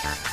Bye.